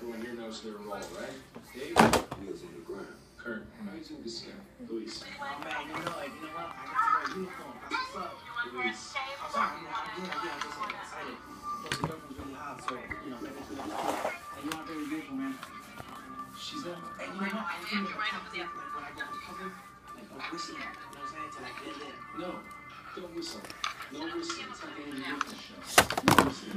their role, right? Dave, Wheels on the ground. Kurt, how you doing this guy? Luis. Oh man, you know, like, you know what? I got to wear a uniform. What's up. Luis. I'm sorry, you know, I'm good, I'm good. I'm just like, excited. Plus, the girlfriend's really hot, so, you know, maybe it's really cool. And you are very beautiful, man. She's there. And you know what? I was thinking about something, like, when I go to cover, like, a whistle, you know what I'm saying? To, like, get there. No, don't whistle. No whistle. It's like any different show. No whistle.